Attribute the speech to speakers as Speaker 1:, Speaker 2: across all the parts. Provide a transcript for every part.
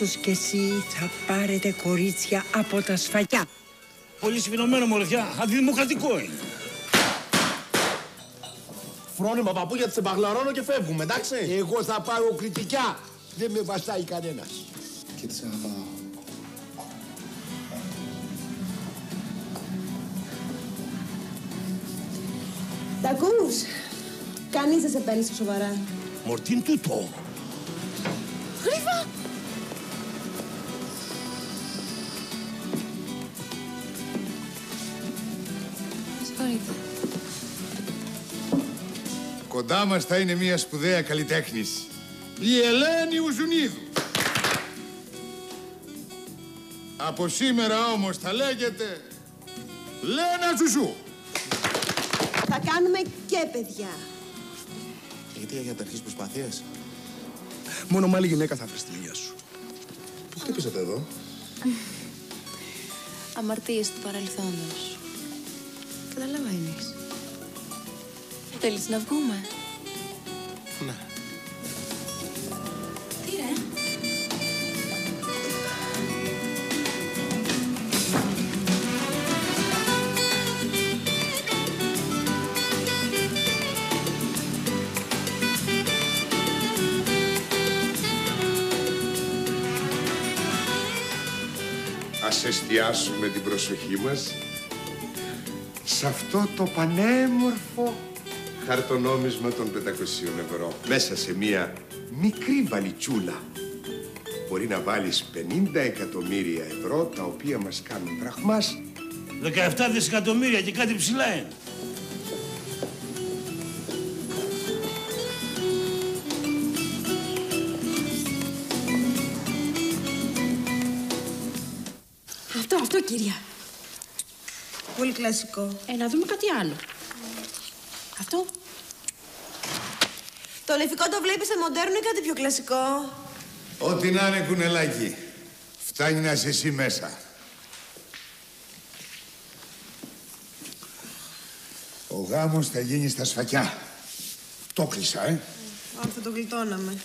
Speaker 1: Μανούσος και εσύ θα πάρετε κορίτσια από τα σφακιά.
Speaker 2: Πολύ σφινωμένο μωρεθιά. Αντιδημοκρατικό είναι.
Speaker 3: Φρόνημα παππούια, σε μπαγλαρώνω και φεύγουμε, εντάξει.
Speaker 4: Εγώ θα πάρω κριτικά. Δεν με βαστάει κανένας.
Speaker 3: Και τι αγαπάω.
Speaker 5: Τ' ακούς; Κανείς δεν σε παίρνει στα σοβαρά.
Speaker 2: Μορτίν τούτο.
Speaker 5: Γρήβα!
Speaker 6: Συγχωρείτε.
Speaker 7: Κοντά μας θα είναι μια σπουδαία καλλιτέχνης. Η Ελένη Ουζουνίδου. Από σήμερα όμως θα λέγεται Λένα Ζουζού.
Speaker 5: Θα κάνουμε και παιδιά.
Speaker 3: Γιατί για αρχής προσπάθειες;
Speaker 8: Μόνο με άλλη γυναίκα θα βρεις τη δουλειά σου.
Speaker 3: Πού χτύπησατε εδώ;
Speaker 6: Αμαρτίες του παρελθόντος. Καταλαβαίνεις. Θέλεις να βγούμε;
Speaker 3: Ναι.
Speaker 6: Τι ρε;
Speaker 7: Ας εστιάσουμε την προσοχή μας σε αυτό το πανέμορφο χαρτονόμισμα των 500 ευρώ. Μέσα σε μία μικρή βαλιτσούλα μπορεί να βάλεις 50 εκατομμύρια ευρώ, τα οποία μας κάνουν δραχμάς
Speaker 2: 17 δισεκατομμύρια και κάτι ψηλά είναι.
Speaker 5: Αυτό, αυτό, κυρία. Πολύ κλασικό.
Speaker 1: Ε, να δούμε κάτι άλλο.
Speaker 5: Αυτό. Το λευκό το βλέπεις σε μοντέρνο ή κάτι πιο κλασικό;
Speaker 7: Ό,τι να είναι κουνελάκι. Φτάνει να είσαι εσύ μέσα. Ο γάμος θα γίνει στα σφακιά. Το κλείσα, ε.
Speaker 5: Όχι, θα το γλιτώναμε.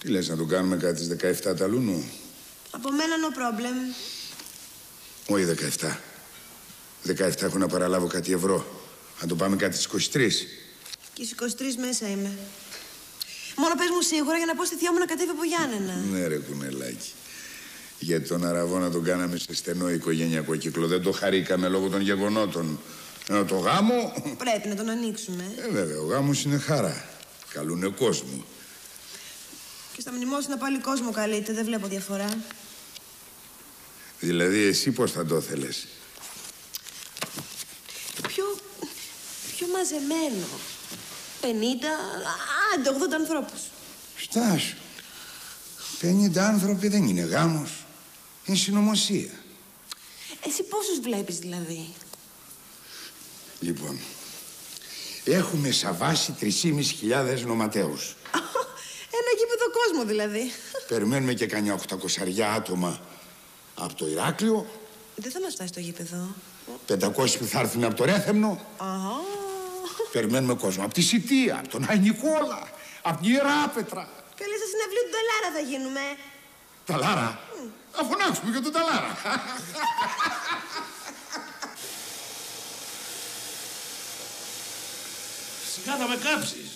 Speaker 7: Τι λες, να τον κάνουμε κάτι στις 17 ταλούνου.
Speaker 5: Από μένα no problem.
Speaker 7: Όχι 17. 17 έχω να παραλάβω κάτι ευρώ. Αν το πάμε κάτι στις 23.
Speaker 5: Και στις 23 μέσα είμαι. Μόνο πες μου σίγουρα για να πω στη θεία μου να κατέβει από Γιάννενα.
Speaker 7: Ναι, ρε κουνελάκι. Γιατί τον αραβό να τον κάναμε σε στενό οικογενειακό κύκλο. Δεν το χαρήκαμε λόγω των γεγονότων. Ενώ το γάμο...
Speaker 5: Πρέπει να τον ανοίξουμε.
Speaker 7: Ε, βέβαια, ο γάμος είναι χαρά. Καλούνε κόσμο.
Speaker 5: Και στα μνημόσυνα πάλι κόσμο καλείται. Δεν βλέπω διαφορά.
Speaker 7: Δηλαδή, εσύ πώς θα το θέλες;
Speaker 5: Πιο, πιο μαζεμένο. 50, άντε 80 ανθρώπους.
Speaker 7: Στάσου. 50 άνθρωποι δεν είναι γάμος. Είναι συνωμοσία.
Speaker 5: Εσύ πόσους βλέπεις δηλαδή;
Speaker 7: Λοιπόν, έχουμε σαβάσει 3.500 νοματέους.
Speaker 5: Ένα γήπεδο κόσμο δηλαδή.
Speaker 7: Περιμένουμε και κανένα 800 άτομα από το Ηράκλειο,
Speaker 5: Δεν θα μας φτάσει το γήπεδο.
Speaker 7: 500 που θα έρθουν από το Ρέθεμνο.
Speaker 5: Αχα.
Speaker 7: Περιμένουμε κόσμο από τη Σιτία, από τον Άι Νικόλα, από την Ιεράπετρα.
Speaker 5: Καλή σας συναυλίο του Ταλάρα θα γίνουμε.
Speaker 4: Ταλάρα. Να φωνάξουμε για τον Ταλάρα.
Speaker 2: Σιγά θα με κάψεις.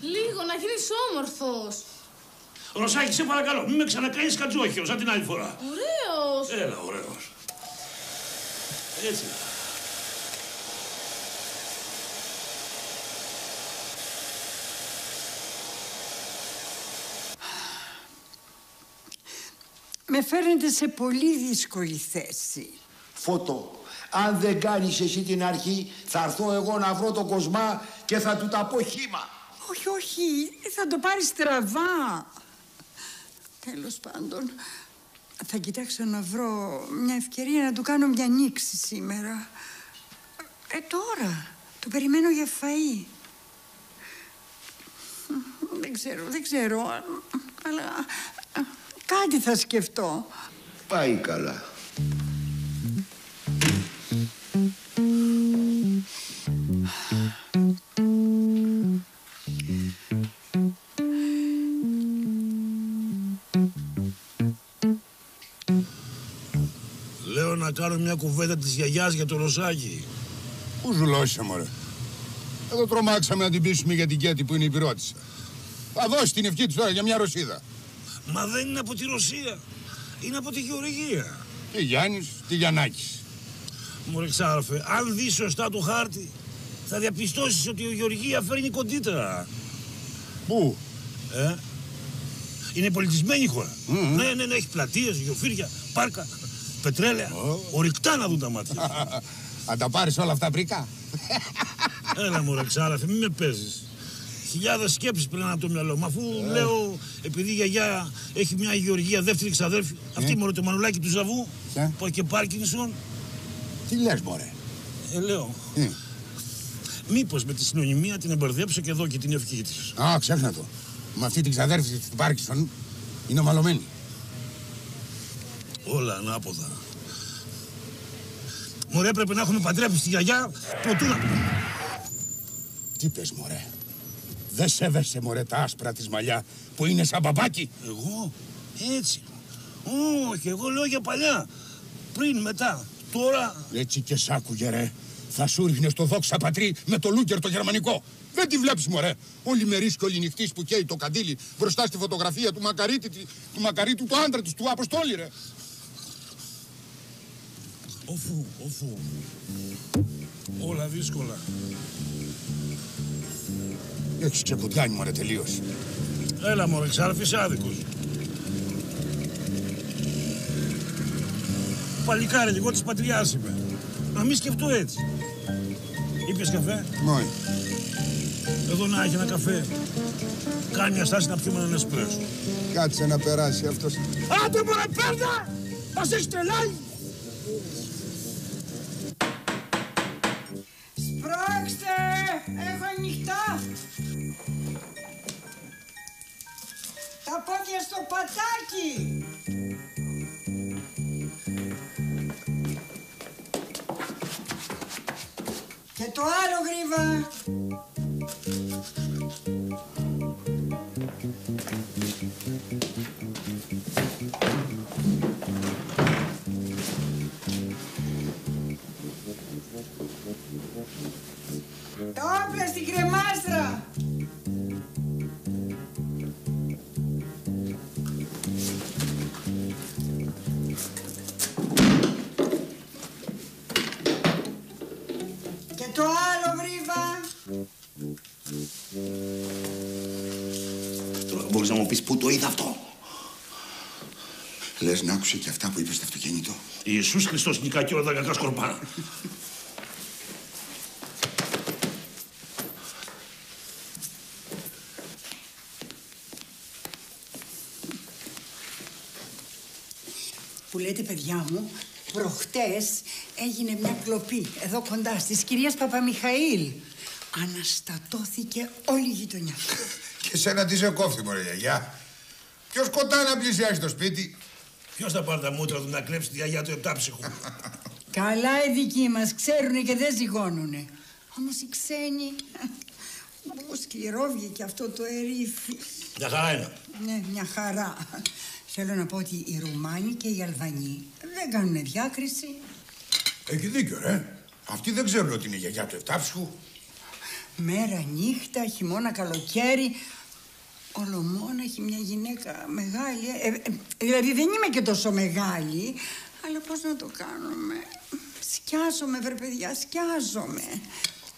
Speaker 9: Λίγο, να γίνεις όμορφος.
Speaker 2: Ρωσάκη, σε παρακαλώ, μην με ξανακάνεις κατζόχιο σαν την άλλη φορά.
Speaker 9: Ωραίος.
Speaker 2: Έλα, ωραίος. Έτσι.
Speaker 1: Με φέρνετε σε πολύ δύσκολη θέση.
Speaker 4: Φώτο, αν δεν κάνεις εσύ την αρχή, θα έρθω εγώ να βρω τον Κοσμά και θα του τα πω χήμα.
Speaker 1: Όχι, όχι, θα το πάρεις στραβά. Τέλος πάντων, θα κοιτάξω να βρω μια ευκαιρία να του κάνω μια νήξη σήμερα. Ε, τώρα, το περιμένω για φαΐ. Δεν ξέρω, δεν ξέρω, αλλά κάτι θα σκεφτώ.
Speaker 4: Πάει καλά.
Speaker 2: Λέω να κάνω μια κουβέντα της γιαγιάς για το Ρωσάκι.
Speaker 7: Πού ζουλώσαι, μωρέ; Εδώ τρομάξαμε να την πείσουμε για την Κέτη που είναι η πυρότησα. Θα δώσει την ευχή της τώρα για μια Ρωσίδα.
Speaker 2: Μα δεν είναι από τη Ρωσία. Είναι από τη Γεωργία.
Speaker 7: Τι Γιάννης, τι Γιαννάκης.
Speaker 2: Μωρέ ξάρφε, αν δεις σωστά το χάρτη, θα διαπιστώσεις ότι η Γεωργία φέρνει κοντύτερα.
Speaker 7: Πού;
Speaker 2: Ε; Είναι πολιτισμένη η χώρα. Ναι, ναι, ναι, έχει πλατείες, γεωφύρια, πάρκα, πετρέλαια. Ορυκτά να δουν τα μάτια.
Speaker 7: Αν τα πάρεις όλα αυτά πρικά.
Speaker 2: Έλα μωρέ ξάραφε, μην με παίζεις. Χιλιάδες σκέψεις πριν από το μυαλό μου. Αφού λέω, επειδή η γιαγιά έχει μια Γεωργία δεύτερη ξαδέρφη, αυτή μωρέ το μανουλάκι του Ζαβού,
Speaker 7: Ποια;
Speaker 2: που έχει και Πάρκινσον,
Speaker 7: Τι λες, μωρέ;
Speaker 2: ε, λέω,
Speaker 7: Ε.
Speaker 2: μήπως με τη συνωνυμία την εμπερδέψω και εδώ και την ευχή της.
Speaker 7: Α, ξέχνα το. Με αυτή την ξαδέρφη του Πάρκισον είναι ομαλωμένη.
Speaker 2: Όλα ανάποδα. Μωρέ, έπρεπε να έχουμε παντρέψει τη γιαγιά προτού να...
Speaker 7: Τι πες, μωρέ; Δεν σέβεσαι, μωρέ, τα άσπρα της μαλλιά που είναι σαν μπαμπάκι;
Speaker 2: Εγώ, έτσι. Όχι, εγώ λέω για παλιά. Πριν, μετά, τώρα...
Speaker 7: Έτσι και σ' άκουγε, ρε. Θα σου ρίχνες στο δόξα πατρί με το λούκερ το γερμανικό. Δεν τη βλέπεις, μωρέ. Όλη μερής και όλη νυχτής που καίει το καντήλι μπροστά στη φωτογραφία του Μακαρίτη, τη- του Μακαρίτου, του άντρα της, του Αποστόλη, ρε.
Speaker 2: Οφού, οφού. Όλα δύσκολα.
Speaker 7: Έχεις ξεκοντιάνει, μωρέ, τελείως.
Speaker 2: Έλα, μωρέ, ξάρφη, είσαι άδικος. Παλικάρι, εγώ της πατριάς είμαι. Να μην σκεφτώ έτσι. Ήπιες καφέ,
Speaker 7: Μόι.
Speaker 2: εδώ να έχει ένα καφέ. Κάνει μια στάση να πιούμε έναν εσπρέσο.
Speaker 7: Κάτσε να περάσει αυτός.
Speaker 2: Άντε μωρέ, παίρνα! Μας έχει τρελάει!
Speaker 10: Που είπες στο αυτοκίνητο.
Speaker 2: Ιησούς Χριστός νικά και όλα τα κακά σκορπάνα.
Speaker 1: Που λέτε παιδιά μου, προχτές έγινε μια κλοπή εδώ κοντά στις κυρίας Παπαμιχαήλ. Αναστατώθηκε όλη η γειτονιά.
Speaker 7: Και σένα τι σε κόφτει, μωρέ, γιαγιά; Ποιος κοντά να πλησιάσει το σπίτι;
Speaker 2: Ποιος θα πάρει τα μούτρα του να κλέψει τη γιαγιά του επτάψυχου;
Speaker 1: Καλά οι δικοί μας ξέρουνε και δεν ζυγώνουνε. Όμως οι ξένοι Πώς σκληρό βγήκε αυτό το ερήφι.
Speaker 2: Μια χαρά είναι.
Speaker 1: Ναι, μια χαρά. Θέλω να πω ότι οι Ρουμάνοι και οι Αλβανοί δεν κάνουν διάκριση.
Speaker 7: Έχει δίκιο, ρε. Αυτοί δεν ξέρουν ότι είναι η γιαγιά του Εφτάψου.
Speaker 1: Μέρα, νύχτα, χειμώνα, καλοκαίρι. Όλο μόνο έχει μια γυναίκα μεγάλη. Ε, ε, δηλαδή δεν είμαι και τόσο μεγάλη, αλλά πώς να το κάνουμε; Σκιάζομαι, βρε παιδιά, σκιάζομαι.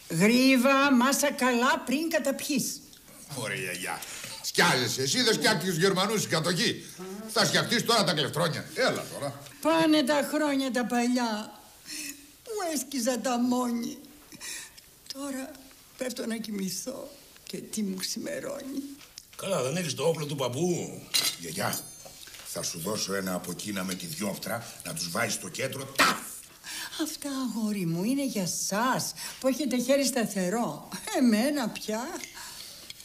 Speaker 1: Γρήβα, μάσα καλά πριν καταπιείς.
Speaker 7: Ωραία, γιαγιά. Σκιάζεσαι. Εσύ δεν σκιάχτηκες τους Γερμανούς στην κατοχή. Θα σκιαχτείς τώρα τα κλεφτρόνια. Έλα τώρα.
Speaker 1: Πάνε τα χρόνια τα παλιά που έσκιζα τα μόνη. Τώρα πέφτω να κοιμηθώ και τι μου ξημερώνει.
Speaker 2: Καλά, δεν έχεις το όπλο του παππού.
Speaker 7: Γιαγιά, θα σου δώσω ένα από εκείνα με τη διόφτρα να τους βάζεις στο κέντρο. Ταφ!
Speaker 1: Αυτά, αγόρι μου, είναι για σας που έχετε χέρι σταθερό. Εμένα πια.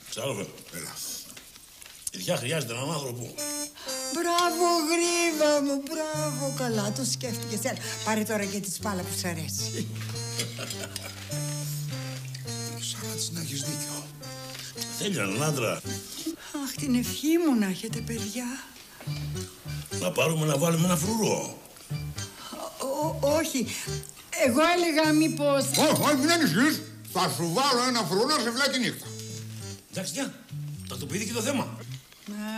Speaker 2: Ξάλοφε.
Speaker 7: Έλα.
Speaker 2: Η δικιά χρειάζεται έναν άνθρωπο.
Speaker 1: Μπράβο, γρήβα μου, μπράβο. Καλά, το σκέφτηκες. Έλα, πάρε τώρα και τη σπάλα που σου αρέσει.
Speaker 7: Σαν να της να έχεις δίκιο.
Speaker 2: Θέλει έναν άντρα.
Speaker 1: Αχ, την ευχή μου να έχετε, παιδιά.
Speaker 2: Να πάρουμε να βάλουμε ένα φρουρό.
Speaker 1: Ό, όχι. Εγώ έλεγα μήπως...
Speaker 7: Όχι, όχι, μην ανησυχείς. Θα σου βάλω ένα φρουρό σε βλάκι νύχτα.
Speaker 2: Εντάξει, γεια. Θα το πει και το θέμα.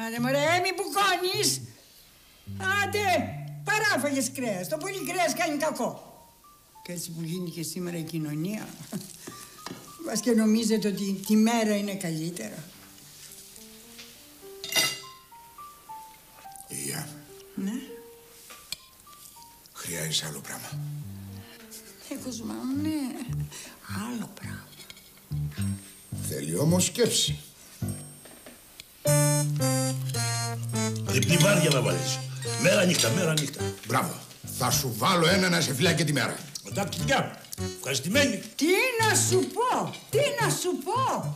Speaker 1: Άντε μωρέ, μη μπουκώνεις. Άντε, παράφαγες κρέας. Το πολύ κρέας κάνει κακό. Και έτσι που γίνει και σήμερα η κοινωνία. Μας και νομίζετε ότι τη μέρα είναι καλύτερα.
Speaker 7: Γιαγιά,
Speaker 1: Ναι,
Speaker 7: χρειάζεσαι άλλο πράγμα.
Speaker 1: ε, Κοσμά μου, ναι. Άλλο πράγμα.
Speaker 7: Θέλει όμως σκέψη.
Speaker 2: Διπλή βάρδια να βάλεις. Μέρα νύχτα, μέρα νύχτα.
Speaker 7: Μπράβο. Θα σου βάλω ένα να σε φυλάει και τη μέρα.
Speaker 2: Εντάξει, γεια. Ευχαριστημένη.
Speaker 1: Τι να σου πω, τι να σου πω.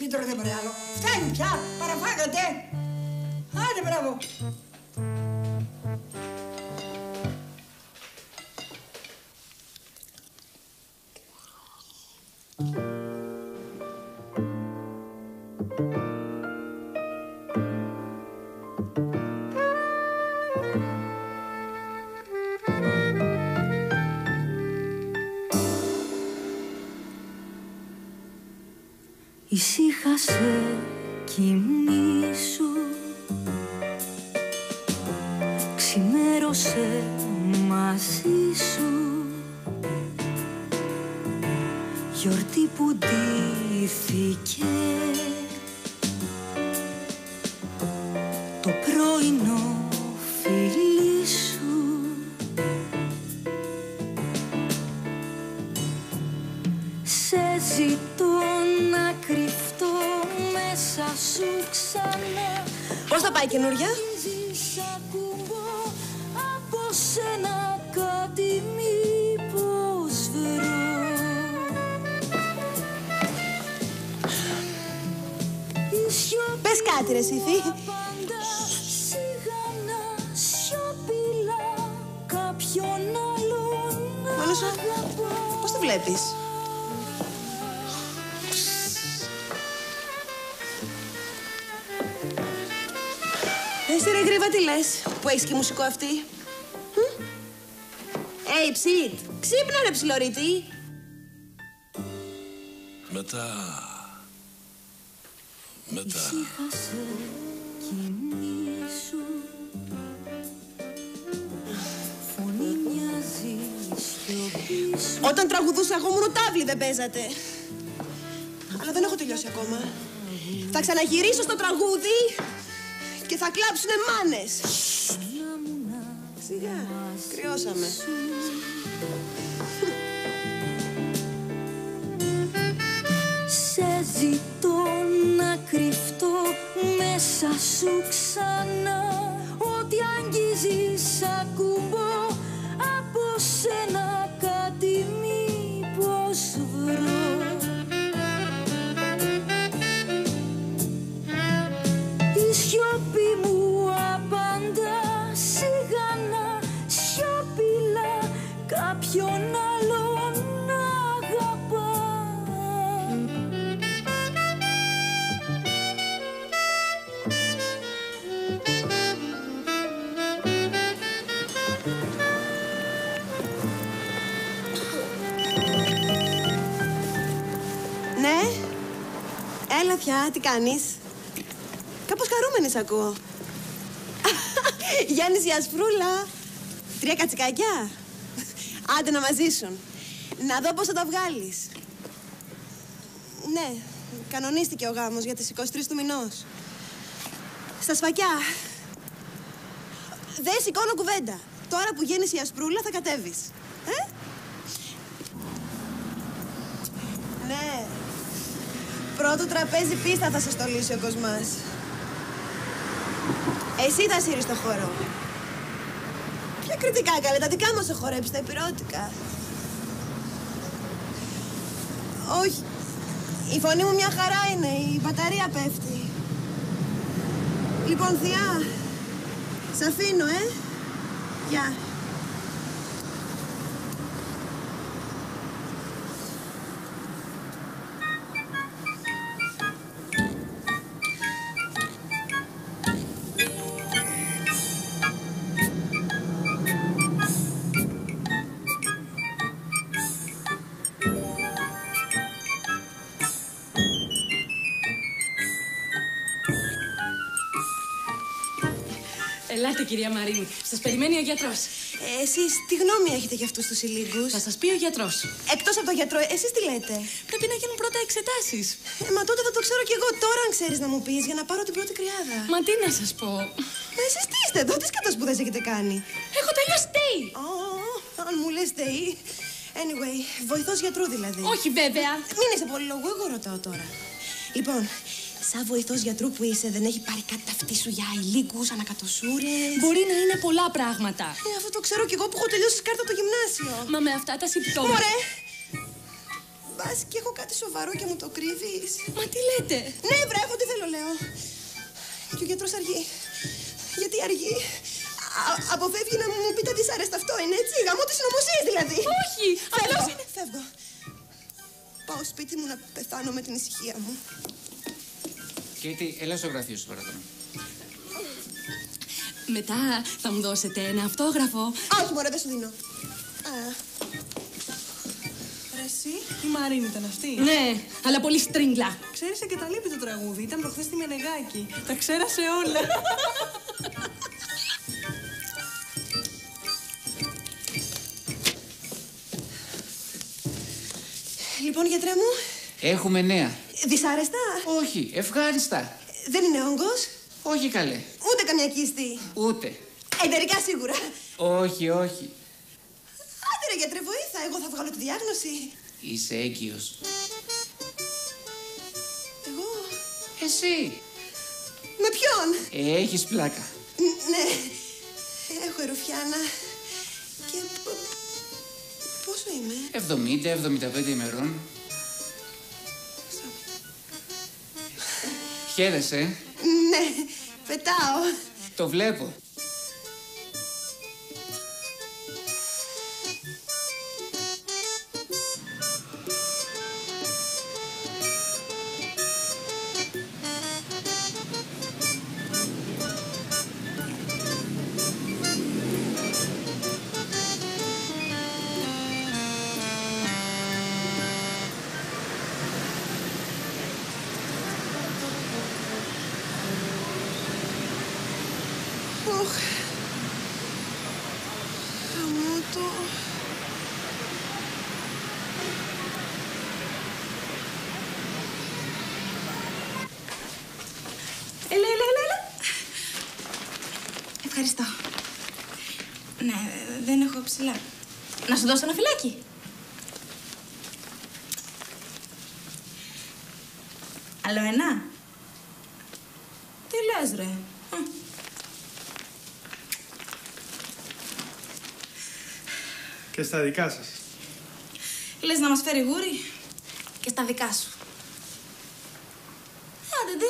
Speaker 1: Μην τρώτε μωρέ άλλο. Φτάνει πια, παραφάγατε. Άντε, μπράβο.
Speaker 5: Πες κάτι ρε Σύφη.
Speaker 11: πάντα σιγανά σιωπηλά κάποιον άλλον
Speaker 5: Μάνωσο,
Speaker 11: αγαπά
Speaker 5: πώς το βλέπεις; Εσύ ρε γρήβα τι λες, που έχεις και μουσικό αυτή; Μμ; Έι, ψιτ, ξύπνα ρε ψιλορίτη.
Speaker 2: Μετά... Μετά...
Speaker 11: Ησύχασε, κοιμήσου Φωνή μοιάζει σιωπή σου
Speaker 5: Όταν τραγουδούσα εγώ μόνο τάβλη δεν παίζατε. Αλλά δεν έχω τελειώσει ακόμα. Θα ξαναγυρίσω στο τραγούδι και θα κλάψουνε μάνες. Σιγά, κρυώσαμε.
Speaker 11: Σε ζητώ να κρυφτώ μέσα σου ξανά. Ό,τι αγγίζεις ακουμπώ από σένα κάτι μήπως βρω. Η σιωπή μου απαντά σιγανά σιωπηλά κάποιον άλλον
Speaker 5: τι κάνεις; Κάπως χαρούμενης σ' ακούω. Γιάννης η Ασπρούλα. Τρία κατσικάκια. Άντε να μας ζήσουν. Να δω πώς θα τα βγάλεις. Ναι, κανονίστηκε ο γάμος για τις 23 του μηνός. Στα σφακιά. Δεν σηκώνω κουβέντα. Τώρα που γίνεις η Ασπρούλα θα κατέβεις. Ε; Ναι. Πρώτο τραπέζι πίστα θα σε στολίσει ο Κοσμάς. Εσύ θα σύρεις το χώρο. Ποια κριτικά καλέ, τα δικά μου σε χορέψει, τα υπηρώτικα. Όχι. Η φωνή μου μια χαρά είναι, η μπαταρία πέφτει. Λοιπόν, Θεία, σ' αφήνω, ε. Γεια.
Speaker 12: Ελάτε, κυρία Μαρίνη. Σας περιμένει ο γιατρός.
Speaker 5: Ε, εσείς τι γνώμη έχετε για αυτούς τους συλλήγους.
Speaker 12: Θα σας πει ο γιατρός.
Speaker 5: Εκτός από τον γιατρό, εσείς τι λέτε;
Speaker 12: Πρέπει να γίνουν πρώτα εξετάσεις.
Speaker 5: Ε, μα τότε θα το ξέρω κι εγώ τώρα, αν ξέρεις να μου πεις, για να πάρω την πρώτη κρυάδα.
Speaker 12: Μα τι να σας πω.
Speaker 5: Μα εσείς τι είστε εδώ, τι σκατοσπουδές έχετε κάνει;
Speaker 12: Έχω τελειώσει ΤΕΙ.
Speaker 5: Ω, αν μου λες ΤΕΙ. Anyway, βοηθός γιατρού δηλαδή.
Speaker 12: Όχι, βέβαια.
Speaker 5: Μην είσαι πολύ λόγο, εγώ ρωτάω τώρα. Λοιπόν, σαν βοηθός γιατρού που είσαι, δεν έχει πάρει κάτι ταυτί σου για ηλίκους, ανακατοσούρες;
Speaker 12: Μπορεί να είναι πολλά πράγματα.
Speaker 5: Ε, αυτό το ξέρω κι εγώ που έχω τελειώσει κάρτα το γυμνάσιο.
Speaker 12: Μα με αυτά τα συμπτώματα.
Speaker 5: Μωρέ! Μπας και έχω κάτι σοβαρό και μου το κρύβεις.
Speaker 12: Μα τι λέτε;
Speaker 5: Ναι, βρε, εγώ τι θέλω, λέω. Και ο γιατρός αργεί. Γιατί αργεί; Α- αποφεύγει να μου πει τα δυσάρεστα αυτό, είναι έτσι; Γαμώ τη συνωμοσία δηλαδή.
Speaker 12: Όχι,
Speaker 5: Φεύγω.
Speaker 12: απλώς είναι-
Speaker 5: Φεύγω. Πάω σπίτι μου να πεθάνω με την ησυχία μου.
Speaker 13: Κέιτι, έλα στο γραφείο σου, παρακαλώ.
Speaker 12: Μετά θα μου δώσετε ένα αυτόγραφο.
Speaker 5: Όχι, μωρέ, δεν σου δίνω. Α.
Speaker 14: Ρε εσύ, η Μαρίνη ήταν αυτή.
Speaker 12: Ναι, αλλά πολύ στρίγκλα.
Speaker 14: Ξέρεις και τα λείπει το τραγούδι. Ήταν προχθές στη Μενεγάκη. Τα ξέρασε όλα.
Speaker 5: Λοιπόν, γιατρέ μου,
Speaker 13: Έχουμε νέα.
Speaker 5: Δυσάρεστα;
Speaker 13: Όχι, ευχάριστα.
Speaker 5: Δεν είναι όγκος;
Speaker 13: Όχι καλέ.
Speaker 5: Ούτε καμιά κίστη.
Speaker 13: Ούτε.
Speaker 5: Εντερικά σίγουρα.
Speaker 13: Όχι, όχι.
Speaker 5: Άντε ρε γιατρέ, βοήθα. Εγώ θα βγάλω τη διάγνωση.
Speaker 13: Είσαι έγκυος.
Speaker 5: Εγώ;
Speaker 13: Εσύ.
Speaker 5: Με ποιον;
Speaker 13: Ε, έχεις πλάκα.
Speaker 5: Ν- Ναι. Έχω ερουφιάνα. Και π- πόσο είμαι;
Speaker 13: 70-75 ημερών. Χαίρεσαι.
Speaker 5: Ναι, πετάω.
Speaker 13: Το βλέπω.
Speaker 5: Οχ. Γαμώ το.
Speaker 15: Έλα, έλα, έλα, έλα. Ευχαριστώ. Ναι, δεν έχω ψηλά. Να σου δώσω ένα φυλάκι. Άλλο ένα; Τι λες, ρε. Hm. Μ.
Speaker 8: Και στα δικά σας.
Speaker 15: Λες να μας φέρει γούρι και στα δικά σου. Άντε, ντε.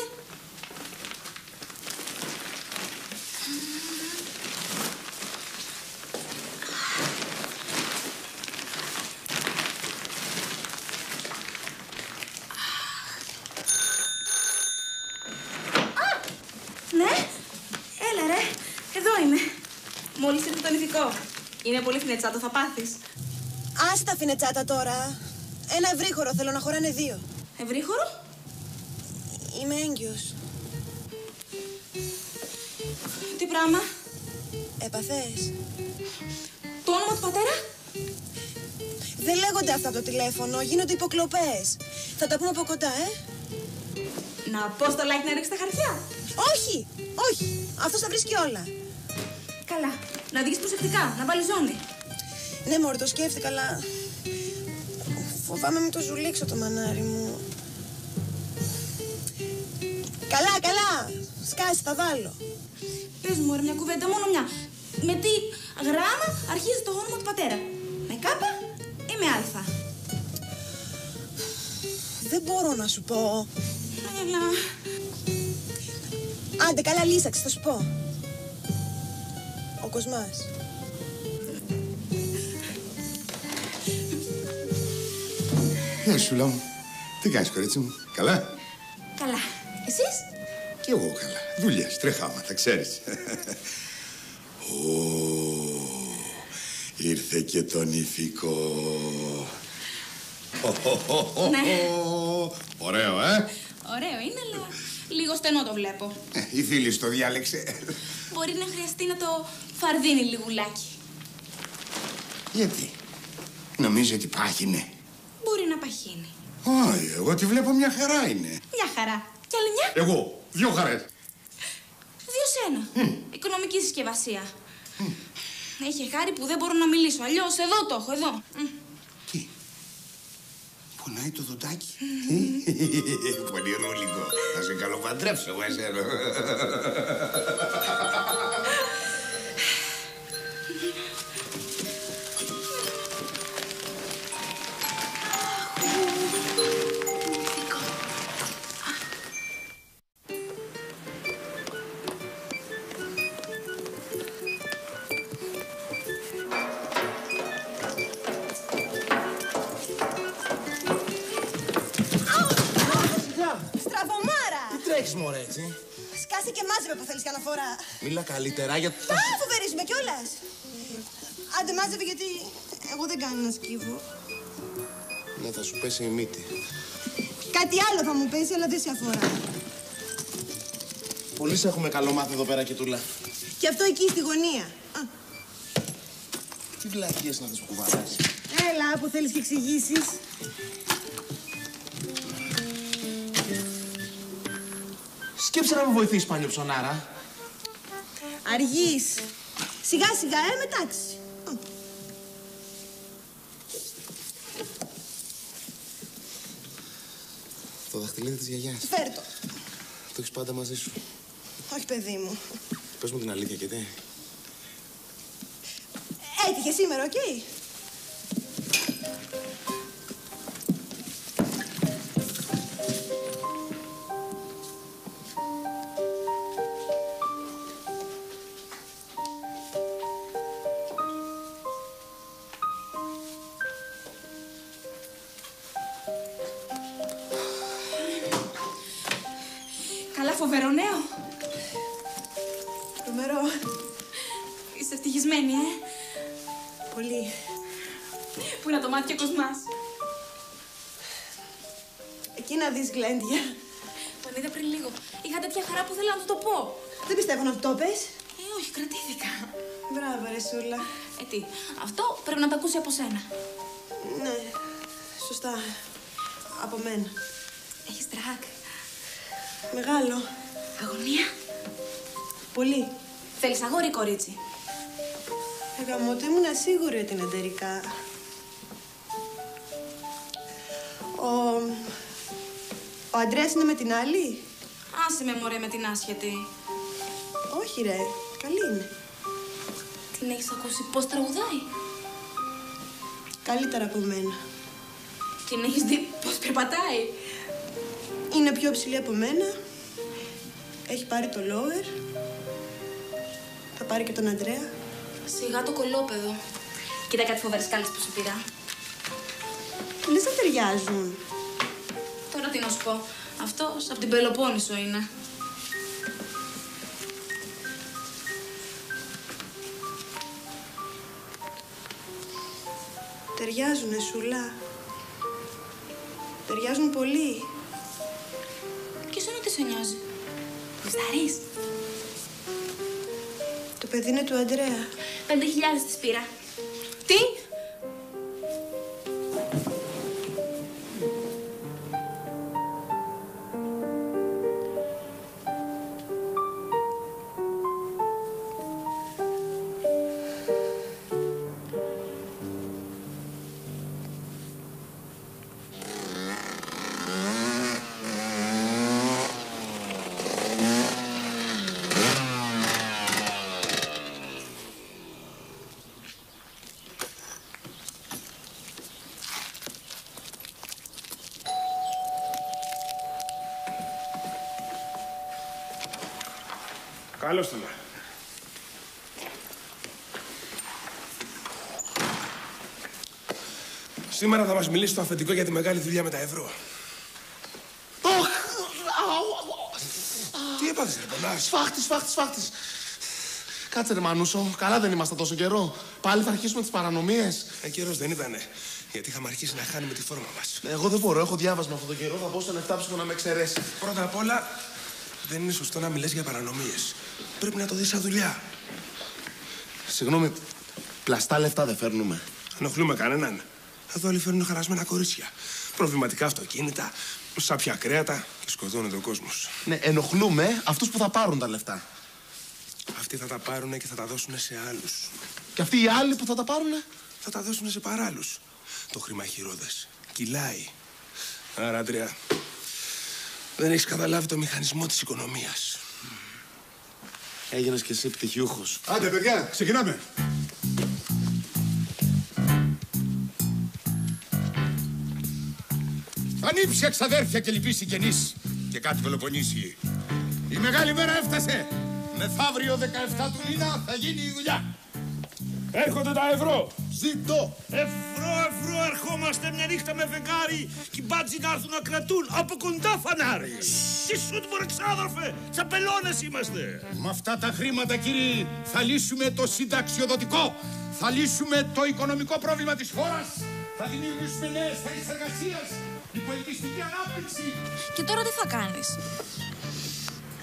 Speaker 15: Ναι, έλα ρε, εδώ είμαι. Μόλις ήρθε το νηφικό. Είναι πολύ φινετσάτο, θα πάθεις.
Speaker 5: Άσε τα φινετσάτα τώρα. Ένα ευρύχωρο θέλω να χωράνε δύο.
Speaker 15: Ευρύχωρο;
Speaker 5: Είμαι έγκυος.
Speaker 15: Τι πράγμα;
Speaker 5: Έπαθες.
Speaker 15: Το όνομα του πατέρα;
Speaker 5: Δεν λέγονται αυτά από το τηλέφωνο, γίνονται υποκλοπές. Θα τα πούμε από κοντά, ε.
Speaker 15: Να πω στο like να ρίξεις τα χαρτιά;
Speaker 5: Όχι, όχι. Αυτός τα βρίσκει όλα.
Speaker 15: Καλά. Να δεις προσεκτικά, να βάλεις ζώνη.
Speaker 5: Ναι, μωρέ, το σκέφτηκα, αλλά... Φοβάμαι με το ζουλήξω το μανάρι μου. Καλά, καλά. Σκάσει, θα βάλω.
Speaker 15: Πες μου, ρε, μια κουβέντα, μόνο μια. Με τι γράμμα αρχίζει το όνομα του πατέρα; Με κάπα ή με αλφα.
Speaker 5: Δεν μπορώ να σου πω.
Speaker 15: Έλα.
Speaker 5: Άντε, καλά λύσαξε, θα σου πω. Ο Κοσμάς.
Speaker 7: Γεια σου, μου. Τι κάνεις, κορίτσι μου. Καλά;
Speaker 15: Καλά. Εσείς;
Speaker 7: Κι εγώ καλά. Δουλειές, τρεχάματα, ξέρεις. Ω, ήρθε και το νηφικό.
Speaker 15: Ναι.
Speaker 7: Ωραίο, ε.
Speaker 15: Ωραίο είναι, αλλά λίγο στενό το βλέπω.
Speaker 7: Ε, Η φίλη το διάλεξε.
Speaker 15: Μπορεί να χρειαστεί να το φαρδίνει λιγουλάκι.
Speaker 7: Γιατί; Νομίζω ότι πάχινε.
Speaker 15: Μπορεί να παχύνει.
Speaker 7: Όχι, εγώ τη βλέπω μια χαρά είναι.
Speaker 15: Μια χαρά. Κι άλλη μια;
Speaker 7: Εγώ, δύο χαρές.
Speaker 15: Δύο σένα. Οικονομική συσκευασία. Έχει χάρη που δεν μπορώ να μιλήσω. Αλλιώς εδώ το έχω, εδώ. Μ.
Speaker 7: Πονάει το δοντάκι; Πονηρούλικο. Θα σε καλοπαντρέψω εγώ εσένα.
Speaker 5: Φορά.
Speaker 3: Μίλα καλύτερα γιατί...
Speaker 5: Α, φοβερίζουμε κιόλας. Άντε μάζευε γιατί εγώ δεν κάνω να σκύβω.
Speaker 3: Ναι, θα σου πέσει η μύτη.
Speaker 5: Κάτι άλλο θα μου πέσει, αλλά δεν σε αφορά.
Speaker 3: Πολύ σε έχουμε καλό μάθει εδώ πέρα, Κιτούλα.
Speaker 5: Και αυτό εκεί στη γωνία. Α,
Speaker 3: Τι βλακίες να τις κουβαλάς.
Speaker 5: Έλα, που θέλεις και εξηγήσεις.
Speaker 3: Σκέψε να με βοηθήσεις παλιοψωνάρα.
Speaker 5: Αργείς. Σιγά σιγά, ε, μετάξει.
Speaker 3: Το δαχτυλίδι της γιαγιάς.
Speaker 5: Φέρ το.
Speaker 3: Το έχεις πάντα μαζί σου.
Speaker 5: Όχι, παιδί μου.
Speaker 3: Πες μου την αλήθεια και τι.
Speaker 5: Έτυχε σήμερα, οκ.
Speaker 15: Καλά,
Speaker 5: την άλλη.
Speaker 15: Άσε με μωρέ με την άσχετη.
Speaker 5: Όχι ρε, καλή είναι.
Speaker 15: Την έχεις ακούσει πώς τραγουδάει;
Speaker 5: Καλύτερα από μένα.
Speaker 15: Την έχεις δει πώς περπατάει;
Speaker 5: Είναι πιο ψηλή από μένα. Έχει πάρει το lower. Θα πάρει και τον Αντρέα.
Speaker 15: Σιγά το κολόπεδο. Κοίτα κάτι φοβερές κάλες που σου πήρα.
Speaker 5: Λες δεν ταιριάζουν.
Speaker 15: Τώρα τι να σου πω. Αυτός από την Πελοπόννησο είναι.
Speaker 5: Ταιριάζουνε, Σουλά. Ταιριάζουν πολύ.
Speaker 15: Και εσένα τι σε σε νοιάζει. Γουστάρεις.
Speaker 5: Το παιδί είναι του Αντρέα.
Speaker 15: Πέντε χιλιάδες της πήρα.
Speaker 16: Καλώς τον. Σήμερα θα μας μιλήσει το αφεντικό για τη μεγάλη δουλειά με τα ευρώ. Τι έπαθες, ρε πονάς.
Speaker 3: Σφάχτης, σφάχτης, σφάχτης. Κάτσε ρε Μανούσο, καλά δεν ήμασταν τόσο καιρό. Πάλι θα αρχίσουμε τις παρανομίες.
Speaker 16: Ε, καιρός δεν ήτανε. Γιατί είχαμε αρχίσει να χάνουμε τη φόρμα μας.
Speaker 3: Εγώ δεν μπορώ, έχω διάβασμα αυτό το καιρό, θα πω στον εφτάψυχο να με εξαιρέσει.
Speaker 16: Πρώτα απ' όλα, δεν είναι σωστό να μιλάς για παρανομίες. Πρέπει να το δεις σαν δουλειά.
Speaker 3: Συγγνώμη, πλαστά λεφτά δεν φέρνουμε.
Speaker 16: Ενοχλούμε κανέναν. Εδώ όλοι φέρνουν χαρασμένα κορίτσια. Προβληματικά αυτοκίνητα, σάπια κρέατα και σκοτώνεται ο κόσμος.
Speaker 3: Ναι, ενοχλούμε αυτούς που θα πάρουν τα λεφτά.
Speaker 16: Αυτοί θα τα πάρουν και θα τα δώσουν σε άλλους.
Speaker 3: Και αυτοί οι άλλοι που θα τα πάρουνε;
Speaker 16: Θα τα δώσουν σε παράλλους. Το χρήμα χειρόδες. Κυλάει. Άρα, Αντρέα, δεν έχεις καταλάβει το μηχανισμό της οικονομίας.
Speaker 3: Έγινες κι εσύ πτυχιούχος.
Speaker 10: Άντε, παιδιά, ξεκινάμε.
Speaker 7: Ανήψια ξαδέρφια και λοιποί συγγενείς και κάτι Πελοποννήσιοι. Η μεγάλη μέρα έφτασε. Μεθαύριο 17 του μήνα θα γίνει η δουλειά.
Speaker 2: Έρχονται τα ευρώ.
Speaker 7: Ζητώ.
Speaker 2: Ευρώ, ευρώ, ερχόμαστε μια νύχτα με φεγγάρι και οι μπάτζοι να έρθουν να κρατούν από κοντά φανάρι. Τι σουτ μωρέ ξάδερφε, τσαπελώνες είμαστε.
Speaker 7: Με αυτά τα χρήματα, κύριοι, θα λύσουμε το συνταξιοδοτικό. Θα λύσουμε το οικονομικό πρόβλημα της χώρας. Θα δημιουργήσουμε νέες θέσεις εργασίας. Η πολιτιστική ανάπτυξη.
Speaker 15: Και τώρα τι θα κάνεις;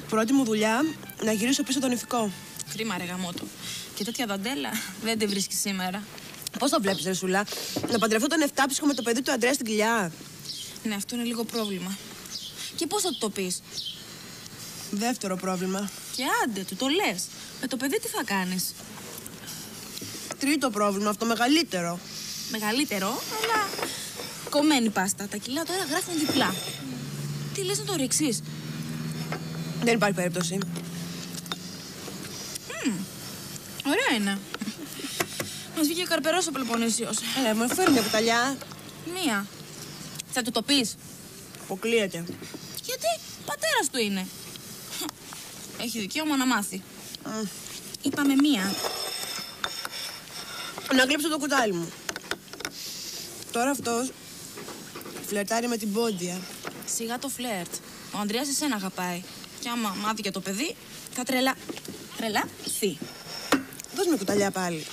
Speaker 5: Πρώτη μου δουλειά, να γυρίσω πίσω τον ηφικό.
Speaker 15: Κρίμα ρε γαμότο. Και τέτοια δαντέλα δεν τη βρίσκεις σήμερα.
Speaker 5: Πώς το βλέπεις, Ρεσούλα, να παντρευτώ τον εφτάψυχο με το παιδί του Αντρέα στην κοιλιά.
Speaker 15: Ναι, αυτό είναι λίγο πρόβλημα. Και πώς θα του το πεις;
Speaker 5: Δεύτερο πρόβλημα.
Speaker 15: Και άντε, του το λες. Με το παιδί τι θα κάνεις;
Speaker 5: Τρίτο πρόβλημα, αυτό μεγαλύτερο.
Speaker 15: Μεγαλύτερο, αλλά κομμένη πάστα. Τα κιλά τώρα γράφουν διπλά. Τι λες να το ρίξεις;
Speaker 5: Δεν υπάρχει περίπτωση.
Speaker 15: Μμμ, Ωραία είναι. Μας βγήκε καρπερός ο Πελοποννήσιος.
Speaker 5: Έλα, μου φέρνει μια κουταλιά.
Speaker 15: Μία. Θα του το πεις.
Speaker 5: Αποκλείεται.
Speaker 15: Γιατί πατέρας του είναι. Έχει δικαίωμα να μάθει. Είπαμε μία.
Speaker 5: Να κλείψω το κουτάλι μου. Τώρα αυτός φλερτάρει με την πόντια.
Speaker 15: Σιγά το φλερτ. Ο Ανδρέας εσένα αγαπάει. Και άμα μάθει για το παιδί, θα τρελά... Τρελαθεί.
Speaker 5: Δώσ' με κουταλιά πάλι.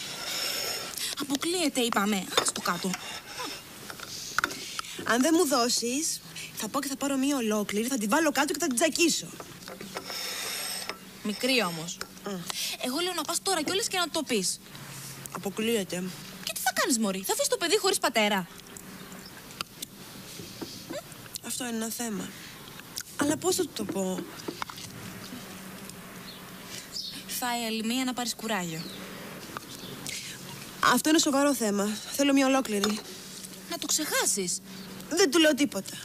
Speaker 15: Αποκλείεται, είπαμε. Ας το κάτω.
Speaker 5: Αν δεν μου δώσεις, θα πάω και θα πάρω μία ολόκληρη, θα την βάλω κάτω και θα την τζακίσω.
Speaker 15: Μικρή όμως. Εγώ λέω να πας τώρα κιόλας και να το πεις.
Speaker 5: Αποκλείεται.
Speaker 15: Και τι θα κάνεις, Μωρή; Θα αφήσεις το παιδί χωρίς πατέρα.
Speaker 5: Αυτό είναι ένα θέμα. Αλλά πώς θα του το πω;
Speaker 15: Θα η αλημία να πάρεις κουράγιο.
Speaker 5: Αυτό είναι σοβαρό θέμα. Θέλω μία ολόκληρη.
Speaker 15: Να το ξεχάσεις.
Speaker 5: Δεν του λέω τίποτα.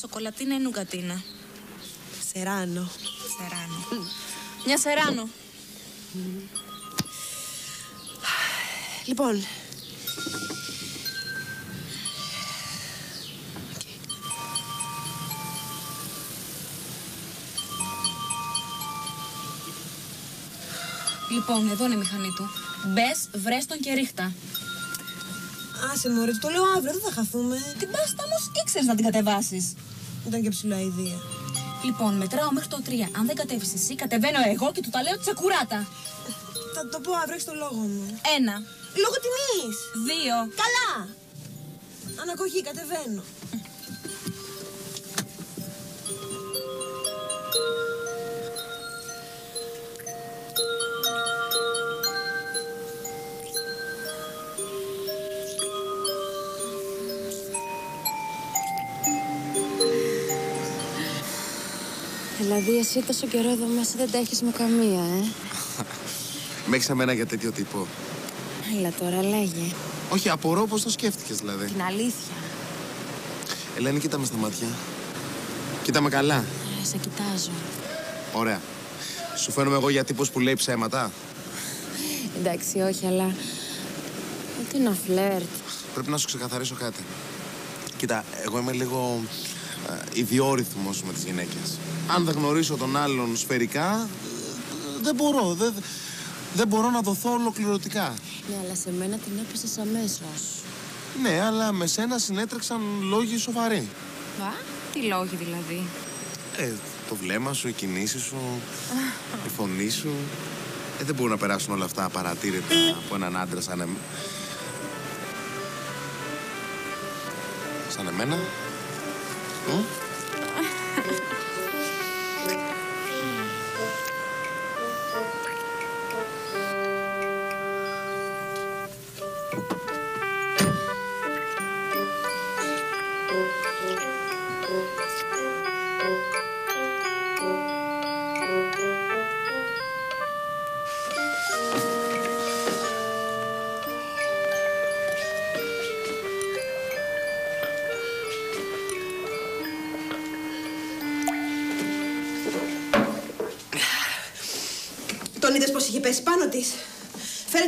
Speaker 15: Σοκολατίνα ή νουγκατίνα;
Speaker 5: Σεράνο.
Speaker 15: Σεράνο. Μια σεράνο.
Speaker 5: Λοιπόν,
Speaker 15: Λοιπόν, εδώ είναι η μηχανή του. Μπες, βρες τον και ρίχτα.
Speaker 5: άσε μωρέ, του το λέω αύριο, δεν θα χαθούμε.
Speaker 15: Την πάστα όμως ήξερες να την κατεβάσεις.
Speaker 5: Ήταν και ψηλά η ιδέα.
Speaker 15: Λοιπόν, μετράω μέχρι το 3. Αν δεν κατέβεις εσύ, κατεβαίνω εγώ και του τα λέω τσακουράτα.
Speaker 5: Θα το πω αύριο, έχεις το λόγο μου.
Speaker 15: Ένα.
Speaker 5: Λόγω τιμής.
Speaker 15: Δύο.
Speaker 5: Καλά. Ανακοχή, κατεβαίνω.
Speaker 6: Δηλαδή, εσύ τόσο καιρό εδώ μέσα δεν τα έχεις με καμία, ε.
Speaker 3: Με έχεις εμένα για τέτοιο τύπο.
Speaker 6: Έλα τώρα, λέγε.
Speaker 3: Όχι, απορώ πώς το σκέφτηκες δηλαδή.
Speaker 6: Την αλήθεια.
Speaker 3: Ελένη, κοίτα με στα μάτια. Κοίτα με καλά.
Speaker 6: Ε, σε κοιτάζω.
Speaker 3: Ωραία. Σου φαίνομαι εγώ για τύπος που λέει ψέματα;
Speaker 6: Εντάξει, όχι, αλλά... Ούτε ένα φλερτ.
Speaker 3: Πρέπει να σου ξεκαθαρίσω κάτι. Κοίτα, εγώ είμαι λίγο ε, ιδιόρυθμος με τις γυναίκες. Αν δεν γνωρίσω τον άλλον σφαιρικά, ε, δεν μπορώ. Δεν, δεν μπορώ να δοθώ ολοκληρωτικά.
Speaker 6: Ναι, αλλά σε μένα την έπεσες αμέσως.
Speaker 3: Ναι, αλλά με σένα συνέτρεξαν λόγοι σοβαροί.
Speaker 6: Βα, τι λόγοι δηλαδή.
Speaker 3: Ε, το βλέμμα σου, οι κινήσεις σου, η φωνή σου. Ε, δεν μπορούν να περάσουν όλα αυτά απαρατήρητα από έναν άντρα σαν, εμ... σαν εμένα. Μ;
Speaker 5: Τον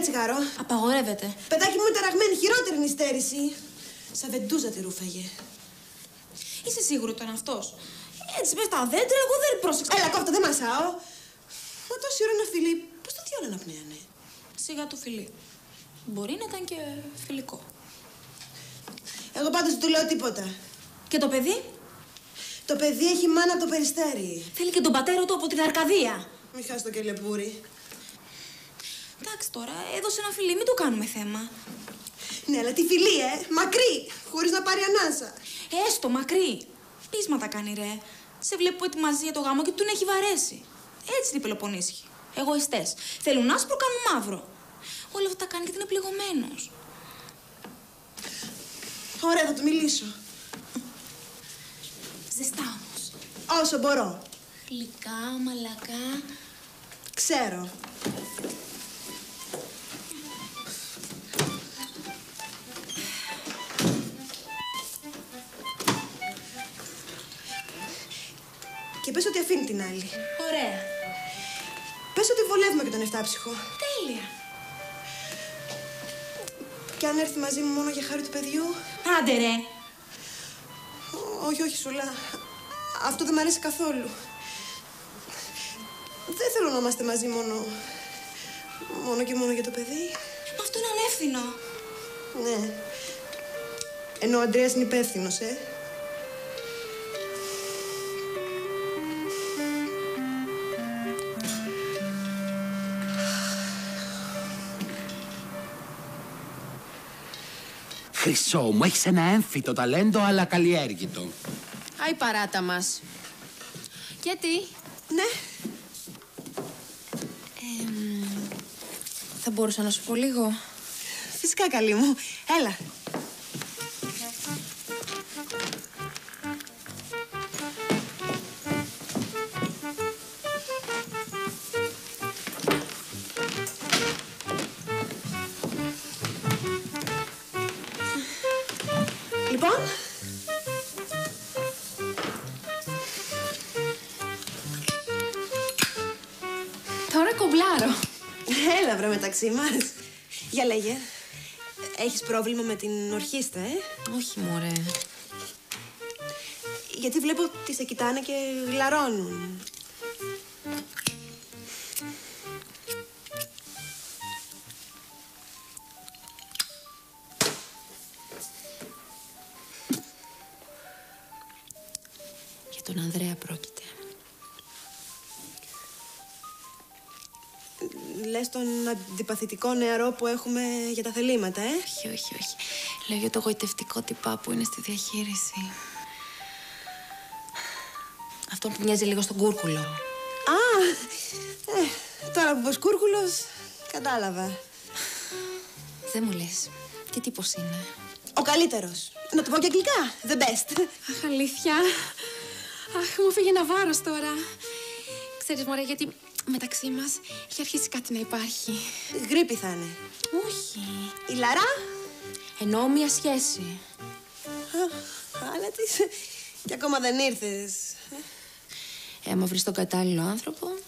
Speaker 5: τσιγάρο.
Speaker 15: Απαγορεύεται.
Speaker 5: Παιδάκι μου είναι ταραγμένη, χειρότερη είναι η στέρηση. Σαν βεντούζα τη ρούφαγε.
Speaker 15: Είσαι σίγουρο ότι ήταν αυτός; Έτσι με στα δέντρα, εγώ δεν πρόσεξα.
Speaker 5: Έλα, κόφτα, δεν μασάω. Μα τόση ώρα ένα φιλί, πώς το διόλο να πνέανε;
Speaker 15: Σιγά το φιλί. Μπορεί να ήταν και φιλικό.
Speaker 5: Εγώ πάντως δεν του λέω τίποτα.
Speaker 15: Και το παιδί;
Speaker 5: Το παιδί έχει μάνα από το περιστέρι.
Speaker 15: Θέλει και τον πατέρα του από την Αρκαδία.
Speaker 5: Μη χάσει το κελεπούρι.
Speaker 15: Εντάξει τώρα, έδωσε ένα φιλί, μην το κάνουμε θέμα.
Speaker 5: Ναι, αλλά τι φιλί, ε! Μακρύ! Χωρίς να πάρει ανάσα.
Speaker 15: Έστω, μακρύ. Πείσματα κάνει, ρε. Σε βλέπω που ετοιμάζει για το γάμο και του έχει βαρέσει. Έτσι είναι οι Πελοποννήσιοι. Εγωιστές. Θέλουν άσπρο, κάνουν μαύρο. Όλα αυτά τα κάνει γιατί είναι πληγωμένο.
Speaker 5: Ωραία, θα του μιλήσω.
Speaker 15: Ζεστά όμως.
Speaker 5: Όσο μπορώ.
Speaker 15: Γλυκά, μαλακά.
Speaker 5: Ξέρω. Την άλλη.
Speaker 15: Ωραία.
Speaker 5: Πες ότι βολεύουμε και τον εφτάψυχο.
Speaker 15: Τέλεια.
Speaker 5: Και αν έρθει μαζί μου μόνο για χάρη του παιδιού.
Speaker 15: Άντε ρε.
Speaker 5: Όχι, όχι, Σουλά. Αυτό δεν μ' αρέσει καθόλου. Δεν θέλω να είμαστε μαζί μόνο... Μόνο και μόνο για το παιδί.
Speaker 15: Μα αυτό είναι ανεύθυνο.
Speaker 5: Ναι. Ενώ ο Αντρέας είναι υπεύθυνος, ε.
Speaker 17: Χρυσό μου, έχεις ένα έμφυτο ταλέντο, αλλά καλλιέργητο.
Speaker 6: Άι παράτα μας. Και τι.
Speaker 5: Ναι.
Speaker 6: Εμ, θα μπορούσα να σου πω λίγο.
Speaker 5: Φυσικά, καλή μου. Έλα. Μεταξύ μας. Για λέγε. Έχεις πρόβλημα με την ορχήστρα, ε;
Speaker 6: Όχι, μωρέ.
Speaker 5: Γιατί βλέπω ότι σε κοιτάνε και γλαρώνουν. Αντιπαθητικό νεαρό που έχουμε για τα θελήματα, ε;
Speaker 6: Όχι, όχι, όχι. Λέω για το γοητευτικό τυπά που είναι στη διαχείριση. Αυτό που μοιάζει λίγο στον κούρκουλο.
Speaker 5: Α, ε, τώρα που πως κούρκουλος, κατάλαβα.
Speaker 6: Δεν μου λες. Τι τύπος είναι;
Speaker 5: Ο καλύτερος. Να το πω και αγγλικά. The best.
Speaker 6: Αχ, αλήθεια. Αχ, μου φύγει ένα βάρος τώρα. Ξέρεις, μωρέ, γιατί μεταξύ μας έχει αρχίσει κάτι να υπάρχει.
Speaker 5: Γρήπη θα είναι.
Speaker 6: Όχι.
Speaker 5: Η Λαρά;
Speaker 6: Εννοώ μία σχέση.
Speaker 5: Αλλά τι. Και ακόμα δεν ήρθες.
Speaker 6: Ε, άμα βρεις τον κατάλληλο άνθρωπο,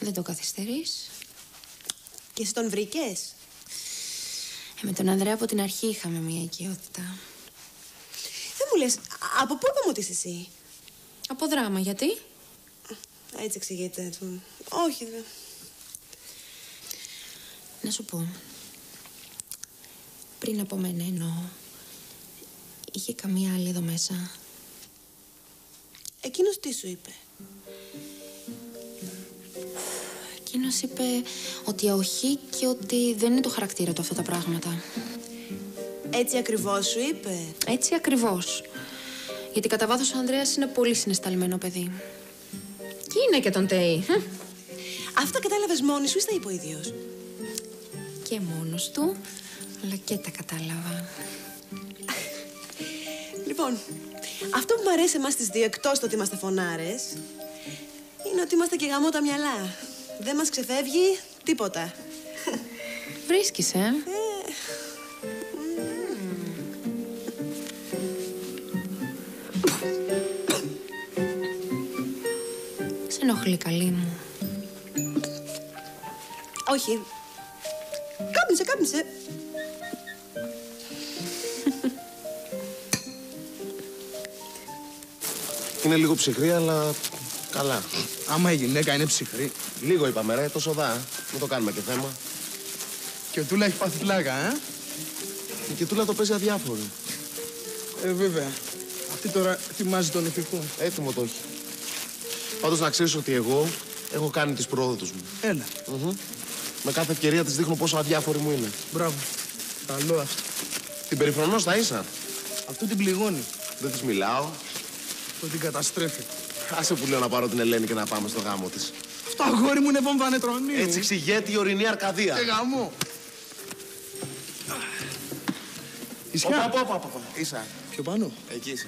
Speaker 6: δεν το καθυστερείς.
Speaker 5: Και εσύ τον βρήκες;
Speaker 6: Ε, με τον Ανδρέα από την αρχή είχαμε μία οικειότητα.
Speaker 5: Δεν μου λες, από πού είπαμε ότι είσαι εσύ;
Speaker 6: Από δράμα, γιατί;
Speaker 5: Έτσι εξηγείται. του. Όχι, δεν.
Speaker 6: Να σου πω. Πριν από μένα εννοώ. Είχε καμία άλλη εδώ μέσα.
Speaker 5: Εκείνος τι σου είπε;
Speaker 6: Εκείνος είπε ότι όχι και ότι δεν είναι το χαρακτήρα του αυτά τα πράγματα.
Speaker 5: Έτσι ακριβώς σου είπε;
Speaker 6: Έτσι ακριβώς. Γιατί κατά βάθος ο Ανδρέας είναι πολύ συναισθαλμένο παιδί. Και είναι και τον ΤΕΙ.
Speaker 5: Αυτά κατάλαβες μόνης σου ή στα είπε ο ίδιος;
Speaker 6: Και μόνος του, αλλά και τα κατάλαβα.
Speaker 5: Λοιπόν, αυτό που μου αρέσει εμάς τις δύο, εκτός το ότι είμαστε φωνάρες, είναι ότι είμαστε και γαμό τα μυαλά. Δεν μας ξεφεύγει τίποτα.
Speaker 6: Βρίσκεις, ε. Σε ενοχλεί, καλή μου.
Speaker 5: Όχι. Κάπνισε, κάπνισε.
Speaker 3: Είναι λίγο ψυχρή, αλλά καλά.
Speaker 7: Άμα η γυναίκα είναι ψυχρή.
Speaker 3: Λίγο είπαμε, ρε, τόσο δά. Μην το κάνουμε και θέμα.
Speaker 7: Και ο Τούλα έχει πάθει πλάκα, ε.
Speaker 3: Και τούλα το παίζει αδιάφορο.
Speaker 7: Ε, βέβαια. Αυτή τώρα θυμάζει τον ηθικό.
Speaker 3: Έτοιμο το έχει. Πάντως να ξέρεις ότι εγώ έχω κάνει τις προόδου μου.
Speaker 7: Έλα.
Speaker 3: Μμμ. Με κάθε ευκαιρία της δείχνω πόσο αδιάφορη μου είναι.
Speaker 7: Μπράβο. Καλό αυτό.
Speaker 3: Την περιφρονώ στα ίσα.
Speaker 7: Αυτό την πληγώνει.
Speaker 3: Δεν της μιλάω.
Speaker 7: Το την καταστρέφει.
Speaker 3: Άσε που λέω να πάρω την Ελένη και να πάμε στο γάμο της.
Speaker 7: Αυτό αγόρι μου είναι βόμβα νετρονίου.
Speaker 3: Έτσι εξηγέται η ορεινή Αρκαδία.
Speaker 7: Και γαμό. Ισιά.
Speaker 3: Όπα, όπα, όπα, όπα. Ίσα.
Speaker 7: Πιο πάνω.
Speaker 3: Εκεί είσαι.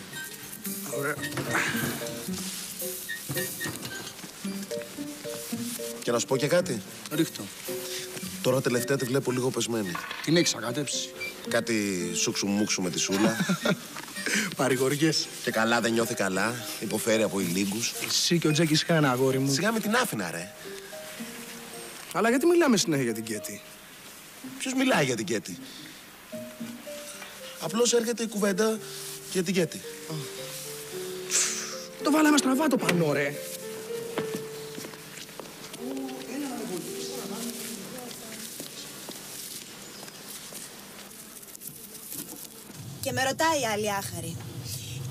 Speaker 7: Ωραία.
Speaker 3: Και να σου πω και κάτι.
Speaker 7: Ρίχτω.
Speaker 3: Τώρα τελευταία τη βλέπω λίγο πεσμένη.
Speaker 7: Την έχει αγάτεψει.
Speaker 3: Κάτι σούξου μουξου με τη σούλα.
Speaker 7: Παρηγοριές.
Speaker 3: και καλά δεν νιώθει καλά. Υποφέρει από ηλίγκους.
Speaker 7: Εσύ και ο Τζέκης Χάνα, αγόρι μου.
Speaker 3: Σιγά με την άφηνα, ρε.
Speaker 7: Αλλά γιατί μιλάμε συνέχεια για την Κέτη;
Speaker 3: Ποιος μιλάει για την Κέτη; Απλώς έρχεται η κουβέντα για την Κέτη.
Speaker 7: Το βάλαμε στραβά το πανό, ρε.
Speaker 5: Και με ρωτάει η άλλη άχαρη.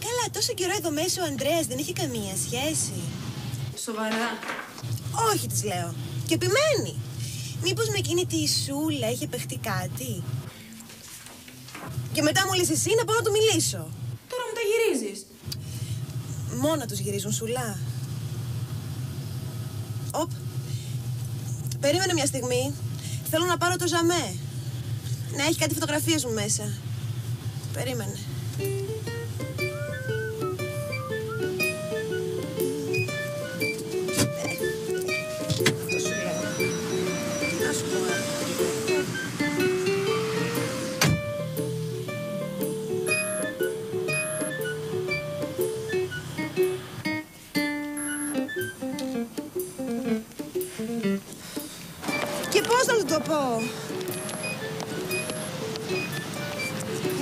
Speaker 5: Καλά, τόσο καιρό εδώ μέσα ο Ανδρέας δεν είχε καμία σχέση.
Speaker 15: Σοβαρά.
Speaker 5: Όχι, της λέω. Και επιμένει. Μήπως με εκείνη τη σούλα είχε παιχτεί κάτι. Και μετά μου λες εσύ να πάω να του μιλήσω.
Speaker 15: Τώρα μου τα γυρίζεις.
Speaker 5: Μόνα τους γυρίζουν σουλά. Οπ. Περίμενε μια στιγμή. Θέλω να πάρω το ζαμέ. Να έχει κάτι φωτογραφίες μου μέσα. Περίμενε.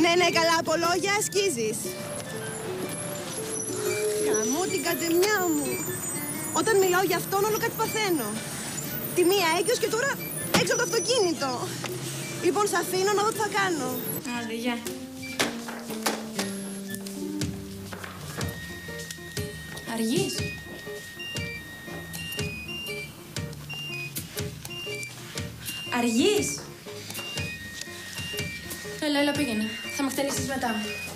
Speaker 5: Ναι, ναι, καλά, από λόγια σκίζεις. Καμώ την κατεμιά μου. Όταν μιλάω για αυτόν, όλο κάτι παθαίνω. Τη μία έγκυος και τώρα έξω από το αυτοκίνητο. Λοιπόν, σε αφήνω να δω τι θα κάνω.
Speaker 15: Άντε, γεια. Αργείς. Αργείς.
Speaker 6: Έλα, έλα, πήγαινε. Θα με χτενίσεις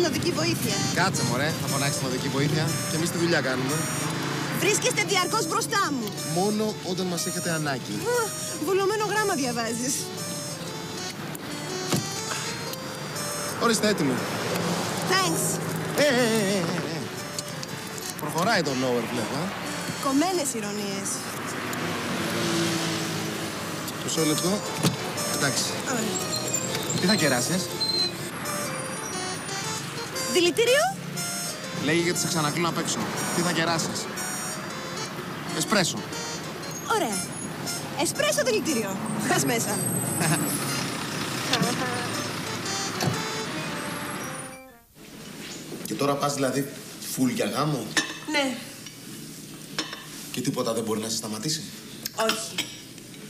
Speaker 18: την οδική βοήθεια.
Speaker 3: Κάτσε μωρέ, θα φωνάξεις την οδική βοήθεια. Και εμείς τη δουλειά κάνουμε.
Speaker 18: Βρίσκεστε διαρκώς μπροστά μου.
Speaker 3: Μόνο όταν μας έχετε ανάγκη.
Speaker 18: Α, Βουλωμένο γράμμα διαβάζεις.
Speaker 3: Ορίστε έτοιμοι.
Speaker 18: Thanks.
Speaker 3: Ε, ε, ε, ε, ε. Προχωράει το lower βλέπω. ε.
Speaker 18: Κομμένες ηρωνίες.
Speaker 3: Μισό λεπτό. Εντάξει.
Speaker 18: Ωραία.
Speaker 3: Τι θα κεράσεις.
Speaker 18: Δηλητήριο;
Speaker 3: Λέγει γιατί σε ξανακλίνω απ' έξω. Τι θα κεράσεις; Εσπρέσο.
Speaker 18: Ωραία. Εσπρέσο δηλητήριο. Μπες μέσα.
Speaker 3: Και τώρα πας δηλαδή φουλ για γάμο;
Speaker 18: ναι,
Speaker 3: Και τίποτα δεν μπορεί να σε σταματήσει;
Speaker 18: όχι.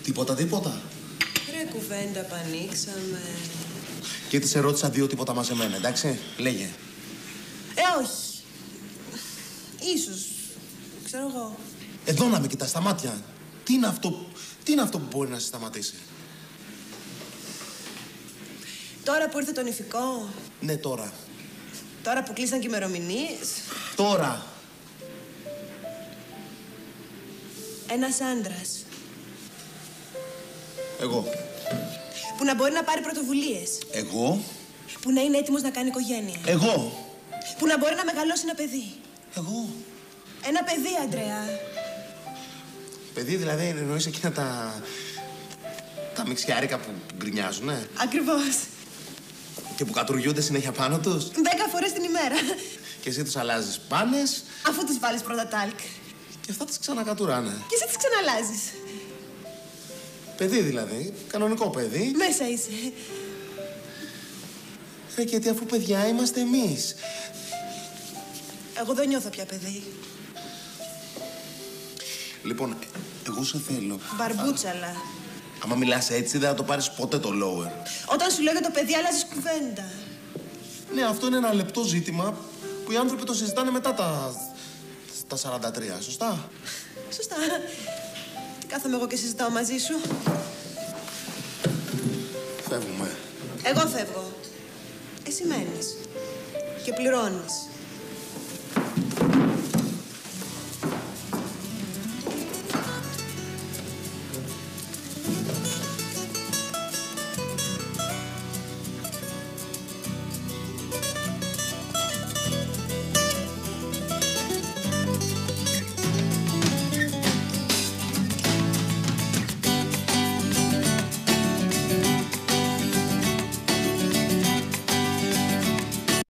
Speaker 3: Τίποτα, τίποτα.
Speaker 5: Ρε κουβέντα που ανοίξαμε.
Speaker 3: Και τη σε ρώτησα δύο τίποτα μαζεμένα, εντάξει; Λέγε.
Speaker 5: Ε, όχι. Ίσως. Ξέρω εγώ.
Speaker 3: Εδώ να με κοιτάς στα μάτια. Τι είναι αυτό, τι είναι αυτό που μπορεί να σε σταματήσει;
Speaker 5: Τώρα που ήρθε το νηφικό,
Speaker 3: Ναι, τώρα.
Speaker 5: τώρα που κλείσαν και ημερομηνίες,
Speaker 3: Τώρα.
Speaker 5: ένας άντρας
Speaker 3: Εγώ.
Speaker 5: που να μπορεί να πάρει πρωτοβουλίες,
Speaker 3: Εγώ.
Speaker 5: που να είναι έτοιμος να κάνει οικογένεια,
Speaker 3: Εγώ.
Speaker 5: Που να μπορεί να μεγαλώσει ένα παιδί.
Speaker 3: Εγώ;
Speaker 5: Ένα παιδί, Αντρέα.
Speaker 3: Παιδί δηλαδή εννοείς εκείνα τα... Τα μιξιάρικα που γκρινιάζουν, ναι.
Speaker 5: Ακριβώς.
Speaker 3: Και που κατουργιούνται συνέχεια πάνω τους;
Speaker 5: Δέκα φορές την ημέρα.
Speaker 3: Και εσύ τους αλλάζεις πάνες;
Speaker 5: Αφού τους βάλεις πρώτα τάλκ.
Speaker 3: και αυτά τις ξανακατουράνε.
Speaker 5: Και εσύ τις ξαναλάζεις.
Speaker 3: Παιδί δηλαδή. Κανονικό παιδί.
Speaker 5: Μέσα είσαι.
Speaker 3: Ε, γιατί αφού παιδιά είμαστε εμείς.
Speaker 5: Εγώ δεν νιώθω πια παιδί.
Speaker 3: Λοιπόν, εγώ σε θέλω.
Speaker 5: Μπαρμπούτσαλα.
Speaker 3: Άμα μιλάς έτσι δεν θα το πάρεις ποτέ το lower.
Speaker 5: Όταν σου λέω για το παιδί, αλλάζεις κουβέντα.
Speaker 3: Ναι, αυτό είναι ένα λεπτό ζήτημα που οι άνθρωποι το συζητάνε μετά τα... τα 43, σωστά;
Speaker 5: Σωστά. Τι κάθομαι εγώ και συζητάω μαζί σου.
Speaker 3: Φεύγουμε.
Speaker 5: Εγώ φεύγω. Εσύ μένεις. Και πληρώνεις.